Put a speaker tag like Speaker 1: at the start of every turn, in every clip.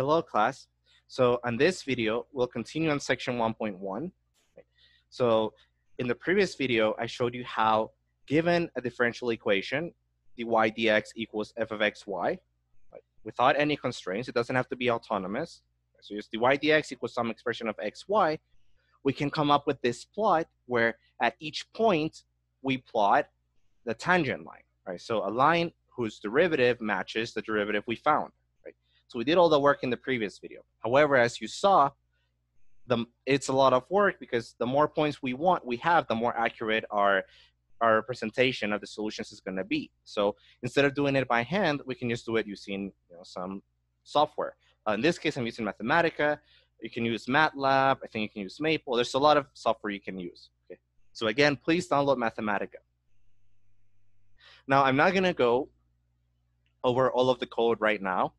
Speaker 1: Hello class. So on this video, we'll continue on section 1.1. So in the previous video, I showed you how given a differential equation, dy dx equals f of x y, without any constraints, it doesn't have to be autonomous. So just dy dx equals some expression of x, y, we can come up with this plot where at each point, we plot the tangent line, right? So a line whose derivative matches the derivative we found. So we did all the work in the previous video. However, as you saw, the, it's a lot of work because the more points we want, we have, the more accurate our, our representation of the solutions is gonna be. So instead of doing it by hand, we can just do it using you know, some software. Uh, in this case, I'm using Mathematica. You can use MATLAB. I think you can use Maple. There's a lot of software you can use. Okay. So again, please download Mathematica. Now, I'm not gonna go over all of the code right now.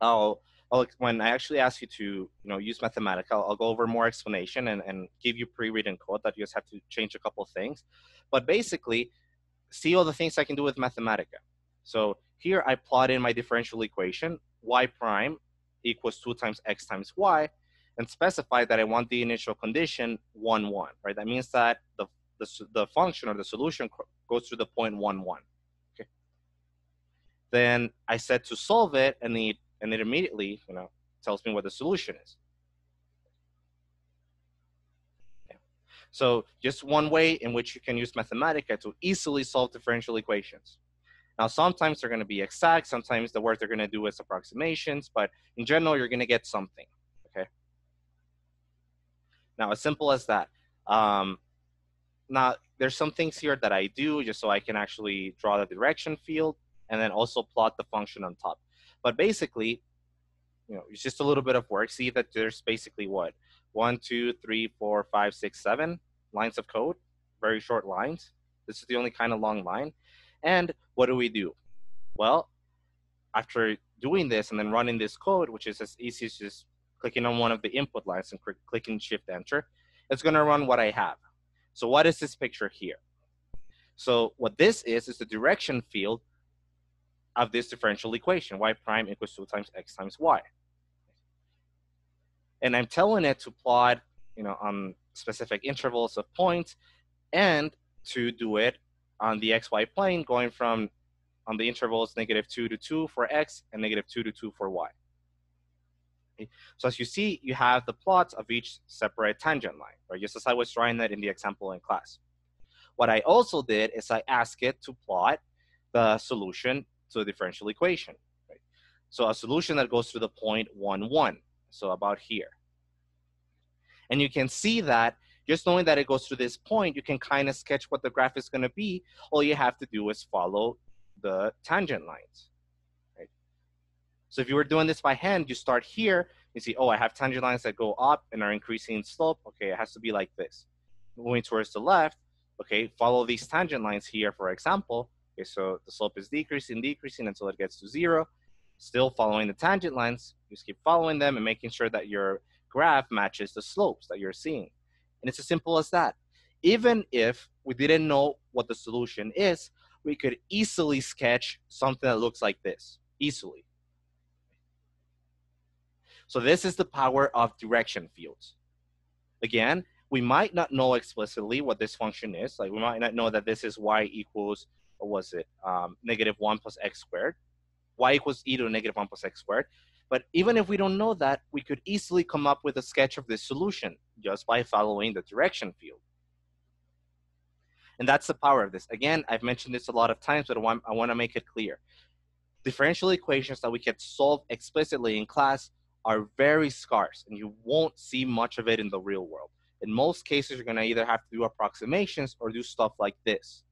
Speaker 1: I'll, I'll when I actually ask you to you know use Mathematica, I'll, I'll go over more explanation and, and give you pre-written code that you just have to change a couple things. But basically, see all the things I can do with Mathematica. So here I plot in my differential equation, y prime equals 2 times x times y, and specify that I want the initial condition 1, 1, right? That means that the, the, the function or the solution goes through the point 1, 1. Okay. Then I said to solve it, and the and it immediately, you know, tells me what the solution is. Okay. So just one way in which you can use Mathematica to easily solve differential equations. Now, sometimes they're going to be exact. Sometimes the work they're going to do is approximations, but in general, you're going to get something, okay? Now, as simple as that. Um, now, there's some things here that I do just so I can actually draw the direction field and then also plot the function on top. But basically, you know, it's just a little bit of work. See that there's basically what? One, two, three, four, five, six, seven lines of code, very short lines. This is the only kind of long line. And what do we do? Well, after doing this and then running this code, which is as easy as just clicking on one of the input lines and clicking shift enter, it's gonna run what I have. So what is this picture here? So what this is, is the direction field of this differential equation, y prime equals 2 times x times y. And I'm telling it to plot, you know, on specific intervals of points and to do it on the xy plane going from on the intervals negative 2 to 2 for x and negative 2 to 2 for y. So as you see, you have the plots of each separate tangent line, right? Just as I was drawing that in the example in class. What I also did is I asked it to plot the solution to a differential equation. Right? So a solution that goes through the point 1, 1, so about here. And you can see that just knowing that it goes through this point, you can kind of sketch what the graph is going to be. All you have to do is follow the tangent lines. Right? So if you were doing this by hand, you start here, you see, oh, I have tangent lines that go up and are increasing in slope. Okay, it has to be like this. Moving towards the left, okay, follow these tangent lines here, for example, Okay, so the slope is decreasing, decreasing until it gets to zero. Still following the tangent lines, you just keep following them and making sure that your graph matches the slopes that you're seeing. And it's as simple as that. Even if we didn't know what the solution is, we could easily sketch something that looks like this, easily. So this is the power of direction fields. Again, we might not know explicitly what this function is. Like we might not know that this is y equals or was it um, negative 1 plus x squared? y equals e to the negative 1 plus x squared. But even if we don't know that, we could easily come up with a sketch of this solution just by following the direction field. And that's the power of this. Again, I've mentioned this a lot of times, but I want, I want to make it clear. Differential equations that we can solve explicitly in class are very scarce, and you won't see much of it in the real world. In most cases, you're going to either have to do approximations or do stuff like this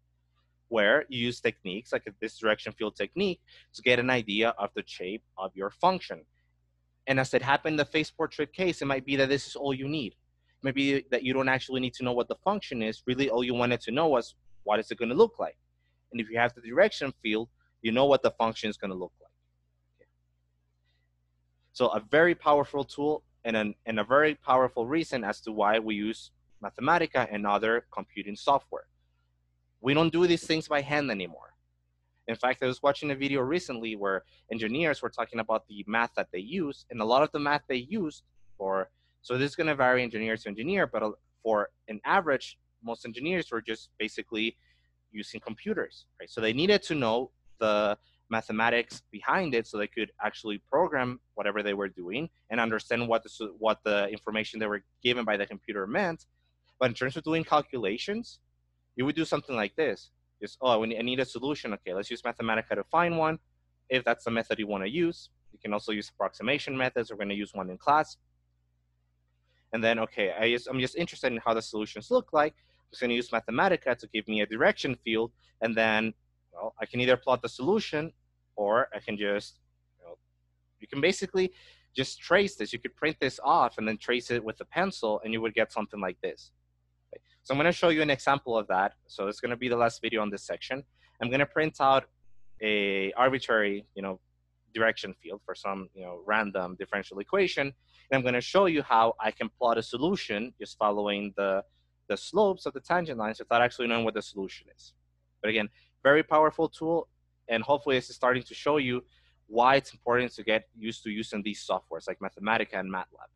Speaker 1: where you use techniques like this direction field technique to get an idea of the shape of your function. And as it happened in the phase portrait case, it might be that this is all you need. Maybe that you don't actually need to know what the function is. Really, all you wanted to know was what is it going to look like. And if you have the direction field, you know what the function is going to look like. Okay. So a very powerful tool and, an, and a very powerful reason as to why we use Mathematica and other computing software. We don't do these things by hand anymore. In fact, I was watching a video recently where engineers were talking about the math that they use, and a lot of the math they used for so this is going to vary engineer to engineer, but uh, for an average, most engineers were just basically using computers, right? So they needed to know the mathematics behind it so they could actually program whatever they were doing and understand what the what the information they were given by the computer meant. But in terms of doing calculations, you would do something like this. Just, oh, I need a solution. Okay, let's use Mathematica to find one. If that's the method you want to use, you can also use approximation methods. We're going to use one in class. And then, okay, I just, I'm just interested in how the solutions look like. I'm just going to use Mathematica to give me a direction field. And then, well, I can either plot the solution or I can just, you, know, you can basically just trace this. You could print this off and then trace it with a pencil and you would get something like this. So I'm going to show you an example of that. So it's going to be the last video on this section. I'm going to print out a arbitrary, you know, direction field for some, you know, random differential equation. And I'm going to show you how I can plot a solution just following the, the slopes of the tangent lines without actually knowing what the solution is. But again, very powerful tool. And hopefully this is starting to show you why it's important to get used to using these softwares like Mathematica and MATLAB.